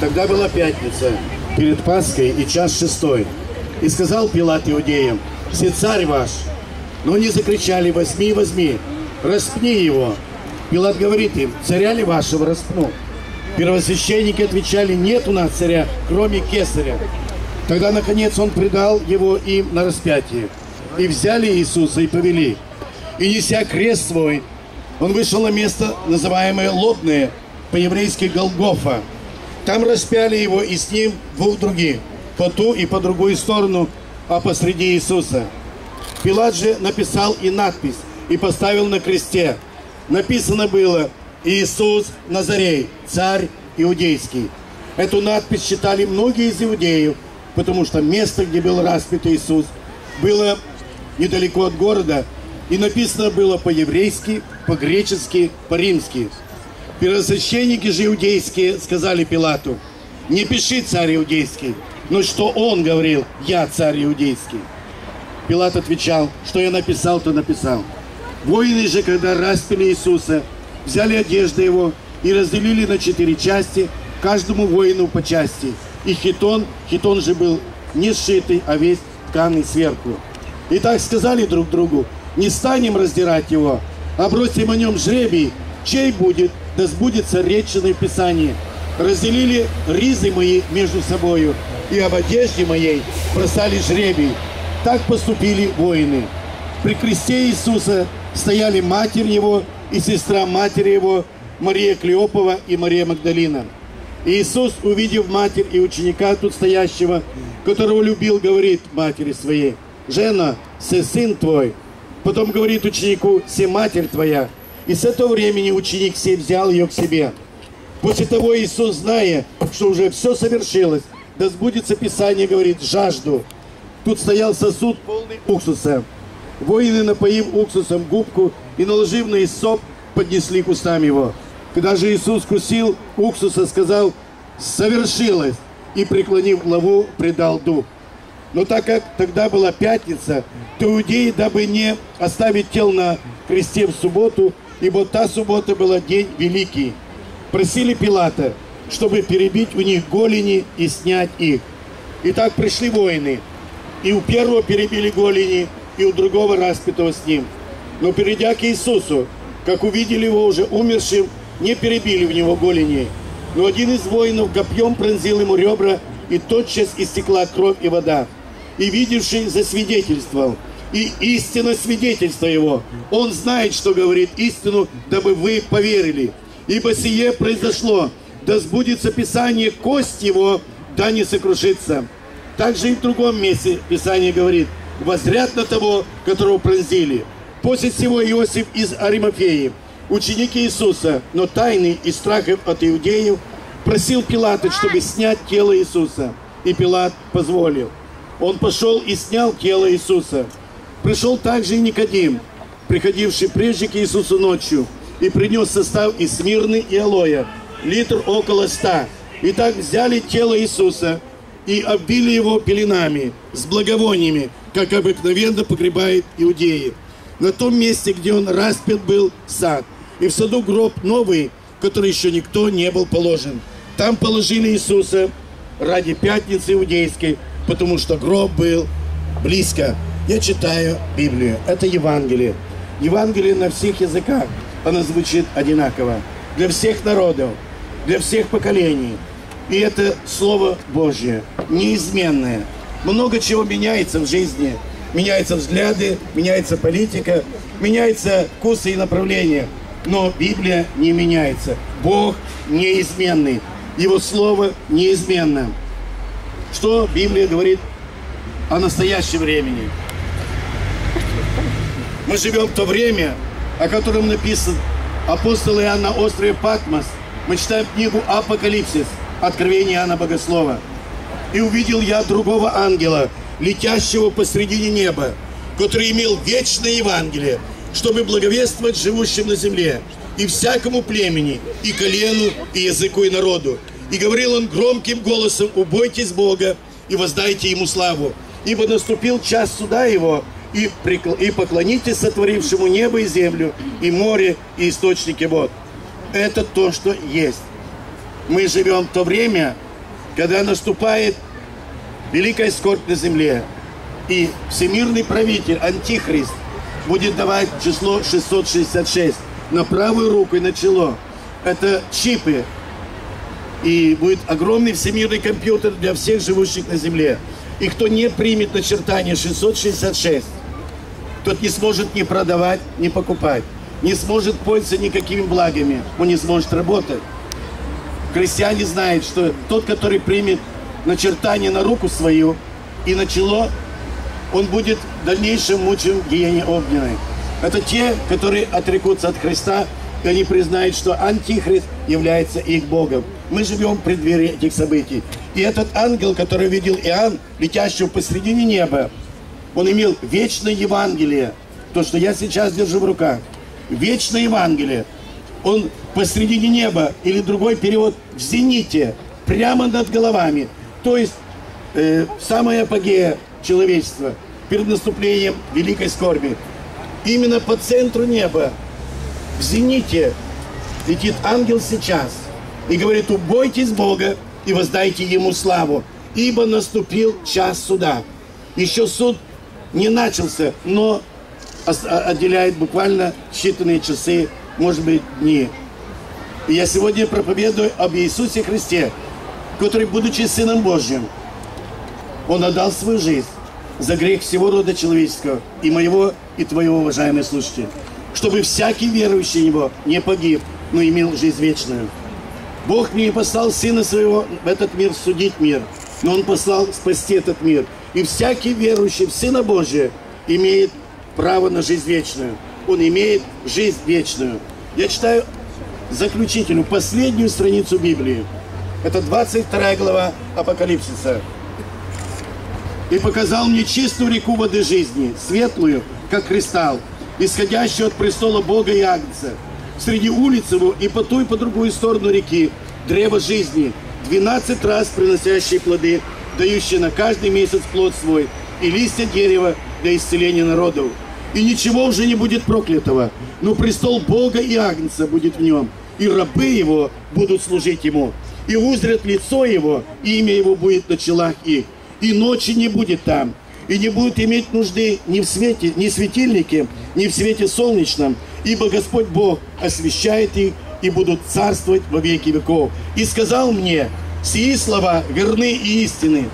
Тогда была пятница, перед Пасхой и час шестой. И сказал Пилат иудеям, «Все царь ваш!» Но они закричали, «Возьми, возьми, распни его!» Пилат говорит им, «Царя ли вашего распну?» Первосвященники отвечали, «Нет у нас царя, кроме кесаря». Тогда, наконец, он предал его им на распятие. И взяли Иисуса и повели. И, неся крест свой, он вышел на место, называемое Лобное, по-еврейски Голгофа. Там распяли его и с ним двух других, по ту и по другую сторону, а посреди Иисуса. Пилат же написал и надпись, и поставил на кресте. Написано было «Иисус Назарей, царь иудейский». Эту надпись читали многие из иудеев, потому что место, где был распят Иисус, было недалеко от города, и написано было по-еврейски, по-гречески, по-римски. Первосвященники же иудейские сказали Пилату, не пиши царь иудейский, но что он говорил, я царь иудейский. Пилат отвечал, что я написал, то написал. Воины же, когда распили Иисуса, взяли одежды его и разделили на четыре части, каждому воину по части. И хитон, хитон же был не сшитый, а весь тканый сверху. И так сказали друг другу, не станем раздирать его, а бросим о нем жребий, чей будет, да сбудется реченное в Писании. Разделили ризы мои между собою, и об одежде моей бросали жребий. Так поступили воины. При кресте Иисуса стояли матерь его и сестра матери его, Мария Клеопова и Мария Магдалина. И Иисус, увидев матерь и ученика тут стоящего, которого любил, говорит матери своей, «Жена, се сын твой». Потом говорит ученику, «Се матерь твоя». И с этого времени ученик сей взял ее к себе. После того Иисус, зная, что уже все совершилось, да сбудется Писание, говорит, «Жажду». Тут стоял сосуд полный уксуса. Воины, напоив уксусом губку и наложив на иссоп, поднесли к устам его. Когда же Иисус кусил уксуса, сказал, «Совершилось!» и, преклонив главу, предал дух. Но так как тогда была пятница, то иудеи, дабы не оставить тел на кресте в субботу, ибо та суббота была день великий, просили Пилата, чтобы перебить у них голени и снять их. И так пришли воины, и у первого перебили голени, и у другого распятого с ним. Но перейдя к Иисусу, как увидели его уже умершим, не перебили в него голени. Но один из воинов копьем пронзил ему ребра, и тотчас истекла кровь и вода. И видевший засвидетельствовал, и истинно свидетельство его. Он знает, что говорит истину, дабы вы поверили. Ибо сие произошло, да сбудется Писание, кость его, да не сокрушится. Также и в другом месте Писание говорит, возряд на того, которого пронзили. После всего Иосиф из Аримафеи, ученик Иисуса, но тайный из страхов от иудеев, просил Пилата, чтобы снять тело Иисуса. И Пилат позволил. Он пошел и снял тело Иисуса. Пришел также и Никодим, приходивший прежде к Иисусу ночью, и принес состав из смирны и алоя, литр около ста. И так взяли тело Иисуса и оббили его пеленами с благовониями, как обыкновенно погребает иудеи. На том месте, где он распят был сад, и в саду гроб новый, который еще никто не был положен. Там положили Иисуса ради пятницы иудейской, потому что гроб был близко. Я читаю Библию. Это Евангелие. Евангелие на всех языках. Оно звучит одинаково. Для всех народов, для всех поколений. И это Слово Божье, неизменное. Много чего меняется в жизни. Меняются взгляды, меняется политика, меняются вкусы и направления. Но Библия не меняется. Бог неизменный. Его Слово неизменно. Что Библия говорит о настоящем времени? Мы живем в то время, о котором написан апостол Иоанн на острове Патмос. Мы читаем книгу «Апокалипсис», Откровение Иоанна Богослова. «И увидел я другого ангела, летящего посредине неба, который имел вечное Евангелие, чтобы благовествовать живущим на земле, и всякому племени, и колену, и языку, и народу. И говорил он громким голосом, убойтесь Бога и воздайте Ему славу, ибо наступил час суда Его, и, и поклонитесь сотворившему небо и землю, и море, и источники вод. Это то, что есть. Мы живем в то время, когда наступает великая скорбь на земле, и всемирный правитель, антихрист, будет давать число 666 на правую руку и на чело. Это чипы. И будет огромный всемирный компьютер для всех живущих на земле. И кто не примет начертание 666, тот не сможет ни продавать, ни покупать. Не сможет пользоваться никакими благами. Он не сможет работать. Крестьяне знают, что тот, который примет начертание на руку свою и на чело, он будет в дальнейшем мучим гиене огненной. Это те, которые отрекутся от Христа, и они признают, что Антихрист является их Богом. Мы живем в преддверии этих событий. И этот ангел, который видел Иоанн, летящего посредине неба, он имел вечное Евангелие, то, что я сейчас держу в руках. Вечное Евангелие. Он посредине неба, или другой перевод, в зените, прямо над головами. То есть э, самая апогея человечества перед наступлением великой скорби. Именно по центру неба, в зените, летит ангел сейчас и говорит, убойтесь Бога и воздайте Ему славу, ибо наступил час суда. Еще суд не начался, но отделяет буквально считанные часы, может быть, дни. Я сегодня проповедую об Иисусе Христе, который, будучи Сыном Божьим, Он отдал свою жизнь за грех всего рода человеческого, и моего, и твоего, уважаемые слушатели, чтобы всякий верующий в Него не погиб, но имел жизнь вечную. Бог мне послал Сына Своего в этот мир судить мир, но Он послал спасти этот мир. И всякий верующий в Сына Божия имеет право на жизнь вечную. Он имеет жизнь вечную. Я читаю заключительную, последнюю страницу Библии. Это 22 глава Апокалипсиса и показал мне чистую реку воды жизни, светлую, как кристалл, исходящую от престола Бога и Агнца. Среди улиц его и по ту и по другую сторону реки древо жизни, 12 раз приносящие плоды, дающие на каждый месяц плод свой, и листья дерева для исцеления народов. И ничего уже не будет проклятого, но престол Бога и Агнца будет в нем, и рабы его будут служить ему, и узрят лицо его, и имя его будет на челах их и ночи не будет там, и не будет иметь нужды ни в свете, ни в светильнике, ни в свете солнечном, ибо Господь Бог освещает их и будут царствовать во веки веков. И сказал мне, сии слова верны и истины.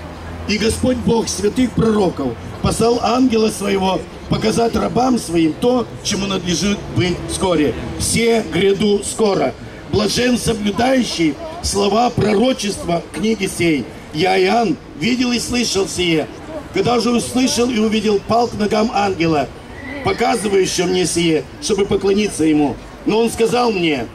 И Господь Бог святых пророков послал ангела своего показать рабам своим то, чему надлежит быть вскоре. Все гряду скоро. Блажен соблюдающий слова пророчества книги сей. Я, Иоанн, видел и слышал сие. Когда же услышал и увидел, пал к ногам ангела, показывающего мне сие, чтобы поклониться ему. Но он сказал мне,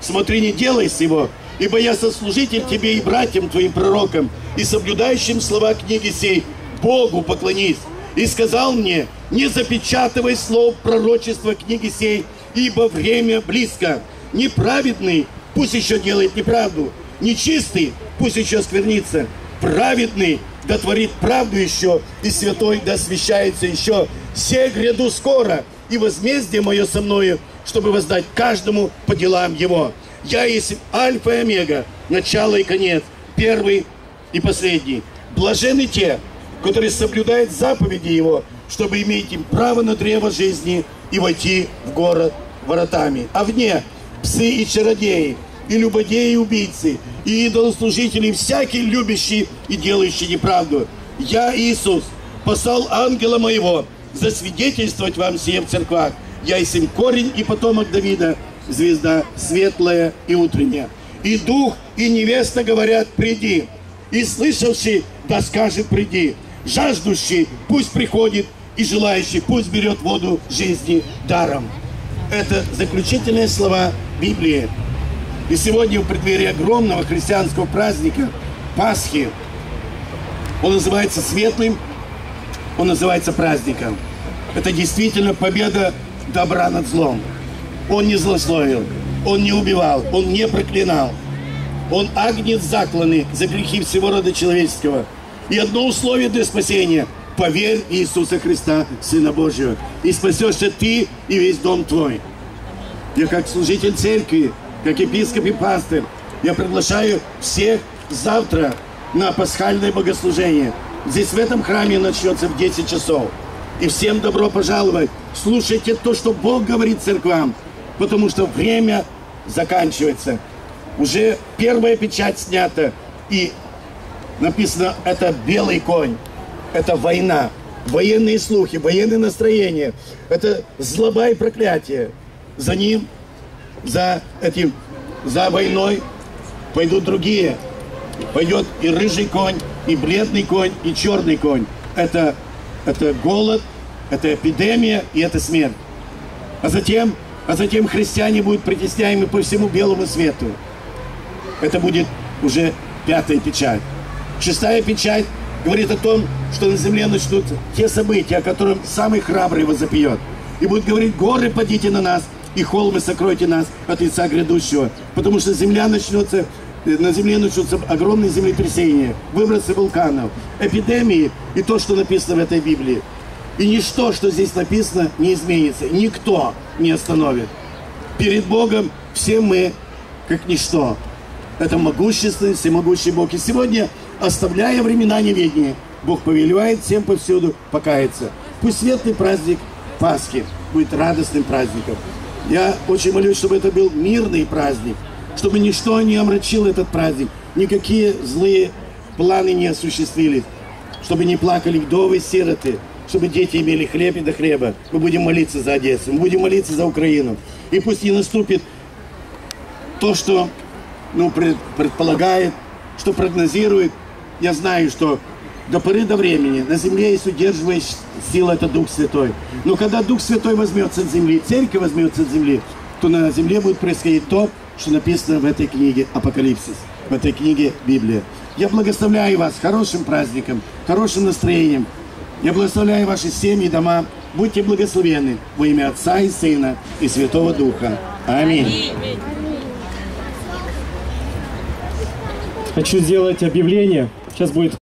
смотри, не делай сего, ибо я сослужитель тебе и братьям твоим пророкам, и соблюдающим слова книги сей, Богу поклонись. И сказал мне, не запечатывай слов пророчества книги сей, ибо время близко. Неправедный пусть еще делает неправду, нечистый пусть еще сквернится, праведный да творит правду еще, и святой да освящается еще. Все гряду скоро, и возмездие мое со мною, чтобы воздать каждому по делам его. Я есть альфа и омега, начало и конец, первый и последний. Блажены те, которые соблюдают заповеди его, чтобы иметь им право на древо жизни и войти в город воротами. А вне псы и чародеи, и любодеи, и убийцы, и идолослужители, всякий любящий и делающий неправду. Я, Иисус, послал ангела моего засвидетельствовать вам сие в церквах. Я есть им корень и потомок Давида, звезда светлая и утренняя. И дух, и невеста говорят, приди. И слышавший, да скажет, приди. Жаждущий, пусть приходит, и желающий, пусть берет воду жизни даром. Это заключительные слова Библии. И сегодня в преддверии огромного христианского праздника Пасхи, он называется светлым, он называется праздником. Это действительно победа добра над злом. Он не злословил, он не убивал, он не проклинал. Он агнец закланный за грехи всего рода человеческого. И одно условие для спасения – поверь Иисуса Христа, Сына Божьего, и спасешься ты и весь дом твой. Я как служитель церкви как епископ и пастырь, я приглашаю всех завтра на пасхальное богослужение. Здесь в этом храме начнется в 10 часов. И всем добро пожаловать. Слушайте то, что Бог говорит церквам, потому что время заканчивается. Уже первая печать снята, и написано, это белый конь, это война, военные слухи, военные настроения, это злоба и проклятие. За ним, за этим, за войной пойдут другие. Пойдет и рыжий конь, и бледный конь, и черный конь. Это, это голод, это эпидемия и это смерть. А затем, а затем христиане будут притесняемы по всему белому свету. Это будет уже пятая печать. Шестая печать говорит о том, что на земле начнут те события, о которых самый храбрый возопьет. И будет говорить, горы падите на нас, и холмы сокройте нас от лица грядущего. Потому что земля начнется, на земле начнутся огромные землетрясения, выбросы вулканов, эпидемии и то, что написано в этой Библии. И ничто, что здесь написано, не изменится. Никто не остановит. Перед Богом все мы как ничто. Это могущественный, всемогущий Бог. И сегодня, оставляя времена неведения, Бог повелевает всем повсюду покаяться. Пусть светлый праздник Пасхи будет радостным праздником. Я очень молюсь, чтобы это был мирный праздник, чтобы ничто не омрачило этот праздник, никакие злые планы не осуществились, чтобы не плакали вдовы, сироты, чтобы дети имели хлеб и до хлеба. Мы будем молиться за Одессу, мы будем молиться за Украину. И пусть не наступит то, что ну, предполагает, что прогнозирует. Я знаю, что до поры до времени на земле есть удерживающая сила, это Дух Святой. Но когда Дух Святой возьмется от земли, церковь возьмется от земли, то на земле будет происходить то, что написано в этой книге Апокалипсис, в этой книге Библия. Я благословляю вас хорошим праздником, хорошим настроением. Я благословляю ваши семьи, дома. Будьте благословенны во имя Отца и Сына и Святого Духа. Аминь. Хочу сделать объявление. Сейчас будет